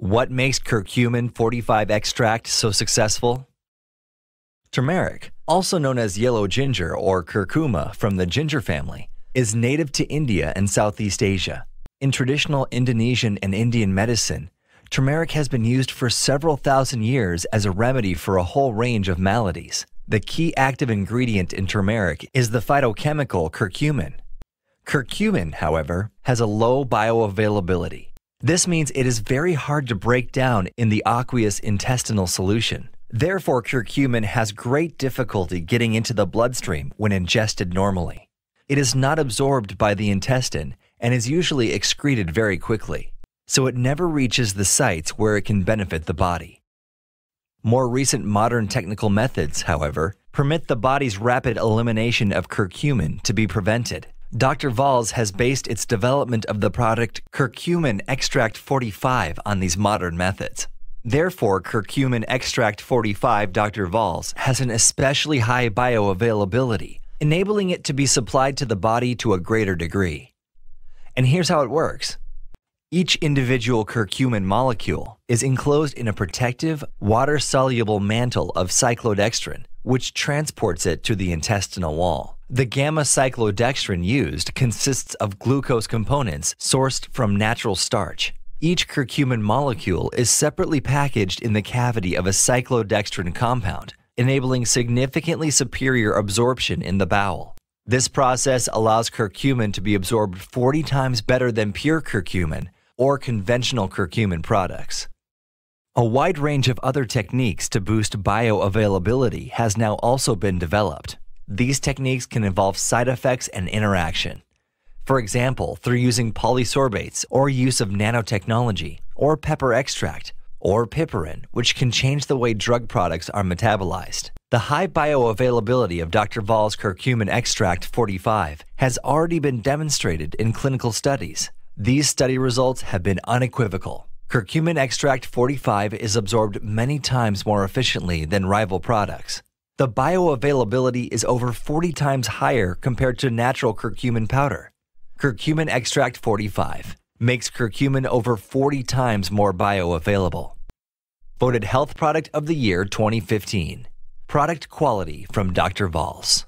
What makes curcumin 45 extract so successful? Turmeric, also known as yellow ginger or curcuma from the ginger family, is native to India and Southeast Asia. In traditional Indonesian and Indian medicine, turmeric has been used for several thousand years as a remedy for a whole range of maladies. The key active ingredient in turmeric is the phytochemical curcumin. Curcumin, however, has a low bioavailability. This means it is very hard to break down in the aqueous intestinal solution. Therefore, curcumin has great difficulty getting into the bloodstream when ingested normally. It is not absorbed by the intestine and is usually excreted very quickly, so it never reaches the sites where it can benefit the body. More recent modern technical methods, however, permit the body's rapid elimination of curcumin to be prevented. Dr. Wolz has based its development of the product Curcumin Extract 45 on these modern methods. Therefore, Curcumin Extract 45 Dr. Wolz has an especially high bioavailability, enabling it to be supplied to the body to a greater degree. And here's how it works. Each individual curcumin molecule is enclosed in a protective, water soluble mantle of cyclodextrin, which transports it to the intestinal wall. The gamma cyclodextrin used consists of glucose components sourced from natural starch. Each curcumin molecule is separately packaged in the cavity of a cyclodextrin compound, enabling significantly superior absorption in the bowel. This process allows curcumin to be absorbed 40 times better than pure curcumin or conventional curcumin products. A wide range of other techniques to boost bioavailability has now also been developed. These techniques can involve side effects and interaction. For example, through using polysorbates or use of nanotechnology, or pepper extract, or piperine, which can change the way drug products are metabolized. The high bioavailability of Dr. Wolz curcumin extract 45 has already been demonstrated in clinical studies. These study results have been unequivocal. Curcumin extract 45 is absorbed many times more efficiently than rival products. The bioavailability is over 40 times higher compared to natural curcumin powder. Curcumin extract 45 makes curcumin over 40 times more bioavailable. Voted Health Product of the Year 2015. Product quality from Dr. Wolz.